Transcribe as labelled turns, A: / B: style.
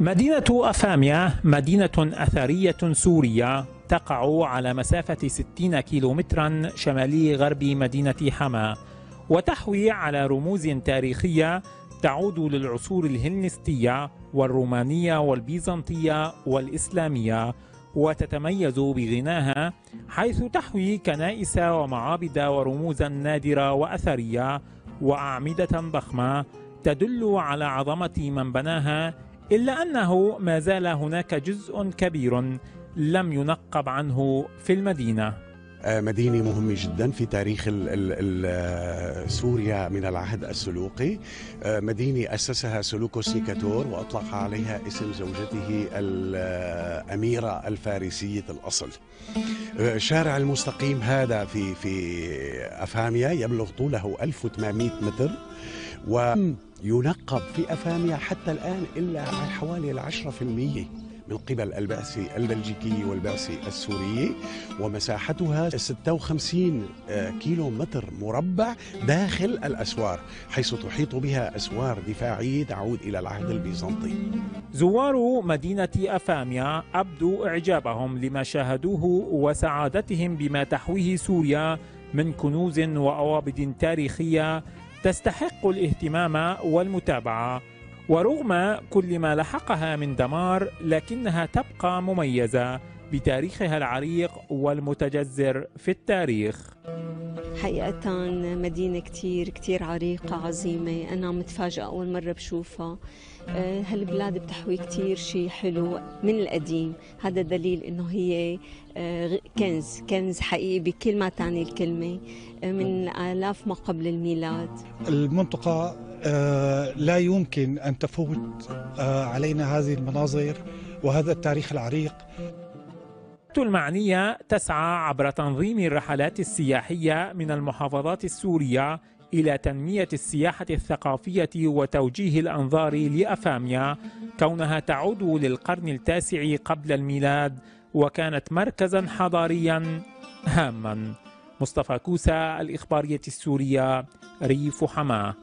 A: مدينة أفاميا مدينة أثرية سورية تقع على مسافة 60 كيلومترا شمالي غرب مدينة حما وتحوي على رموز تاريخية تعود للعصور الهلنستية والرومانية والبيزنطية والإسلامية وتتميز بغناها حيث تحوي كنائس ومعابد ورموزا نادرة وأثرية وأعمدة ضخمة تدل على عظمة من بناها إلا أنه ما زال هناك جزء كبير لم ينقب عنه في المدينة.
B: مدينة مهمة جدا في تاريخ ال ال ال سوريا من العهد السلوقي. مدينة أسسها سلوكوس نيكاتور وأطلق عليها اسم زوجته الأميرة الفارسية الأصل. شارع المستقيم هذا في في أفاميا يبلغ طوله 1800 متر وينقب في أفاميا حتى الآن إلا حوالي العشرة في المية. من قبل البعثة البلجيكية والبعثة السورية ومساحتها 56 كيلو متر مربع داخل الأسوار حيث تحيط بها أسوار دفاعية تعود إلى العهد البيزنطي.
A: زوار مدينة أفاميا أبدوا إعجابهم لما شاهدوه وسعادتهم بما تحويه سوريا من كنوز وأوابد تاريخية تستحق الاهتمام والمتابعة. ورغم كل ما لحقها من دمار لكنها تبقى مميزة بتاريخها العريق والمتجذر في التاريخ.
C: حقيقة مدينة كتير كتير عريقة عظيمة. أنا متفاجئة أول مرة بشوفها. هالبلاد بتحوي كتير شيء حلو من القديم. هذا دليل إنه هي كنز كنز حقيقي بكل ما تعني الكلمة من آلاف ما قبل الميلاد.
D: المنطقة لا يمكن أن تفوت علينا هذه المناظر وهذا التاريخ العريق.
A: المعنية تسعى عبر تنظيم الرحلات السياحية من المحافظات السورية إلى تنمية السياحة الثقافية وتوجيه الأنظار لأفاميا كونها تعود للقرن التاسع قبل الميلاد وكانت مركزا حضاريا هاما. مصطفى كوسا الإخبارية السورية ريف حماة.